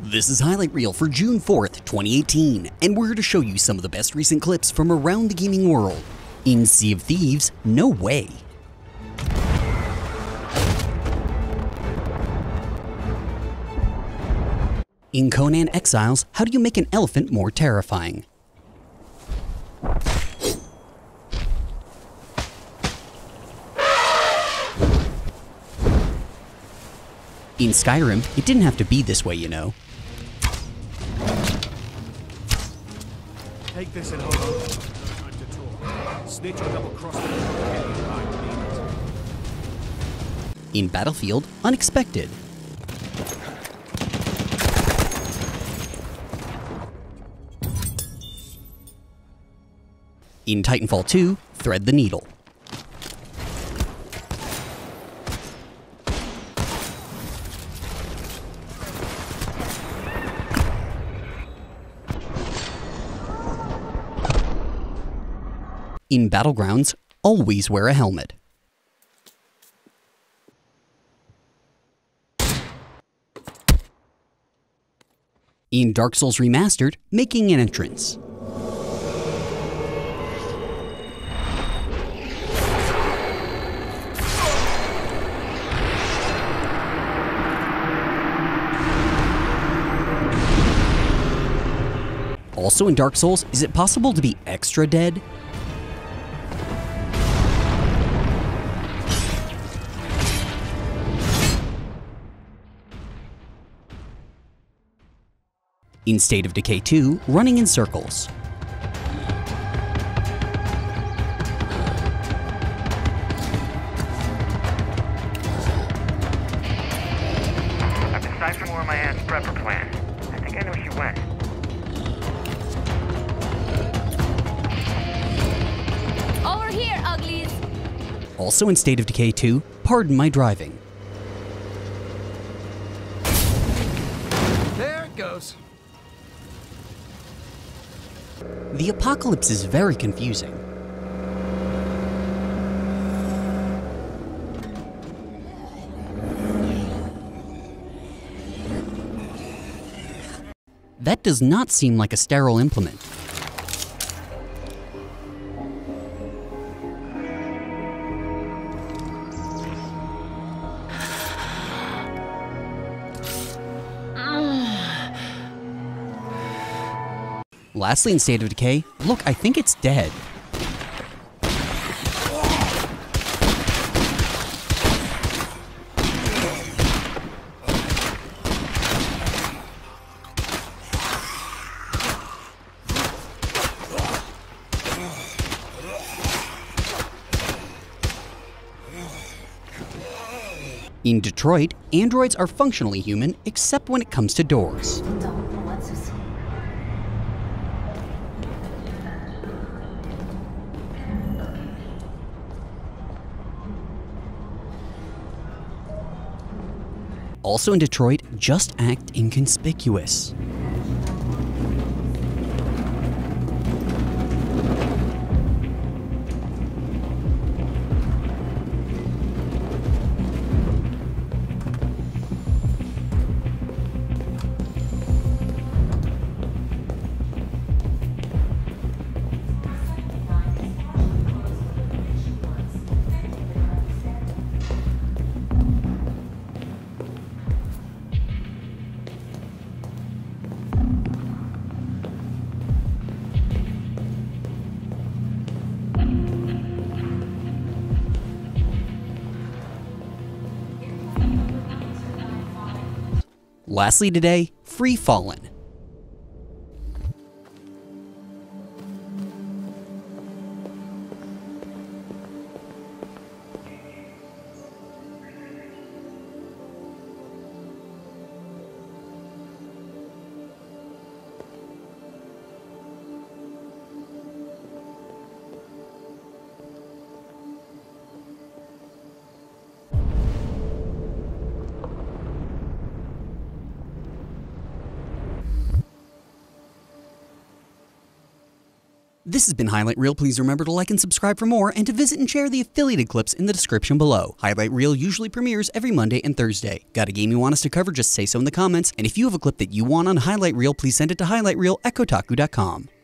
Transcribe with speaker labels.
Speaker 1: This is Highlight Reel for June 4th, 2018, and we're here to show you some of the best recent clips from around the gaming world. In Sea of Thieves, no way. In Conan Exiles, how do you make an elephant more terrifying? In Skyrim, it didn't have to be this way, you know.
Speaker 2: Take this and hold on. No time to talk. Snitch or double cross the
Speaker 1: In Battlefield, unexpected. In Titanfall 2, thread the needle. In Battlegrounds, always wear a helmet. In Dark Souls Remastered, making an entrance. Also in Dark Souls, is it possible to be extra dead? In State of Decay 2, running in circles.
Speaker 3: I've deciphered more of my aunt's prepper plan. I think I know she went.
Speaker 4: Over here, uglies!
Speaker 1: Also in State of Decay 2, pardon my driving.
Speaker 2: There it goes.
Speaker 1: The apocalypse is very confusing. That does not seem like a sterile implement. Lastly, in State of Decay, look, I think it's dead. In Detroit, androids are functionally human except when it comes to doors. Also in Detroit, just act inconspicuous. Lastly today, Free Fallen. This has been Highlight Reel. Please remember to like and subscribe for more and to visit and share the affiliated clips in the description below. Highlight Reel usually premieres every Monday and Thursday. Got a game you want us to cover? Just say so in the comments. And if you have a clip that you want on Highlight Reel, please send it to highlightreel at.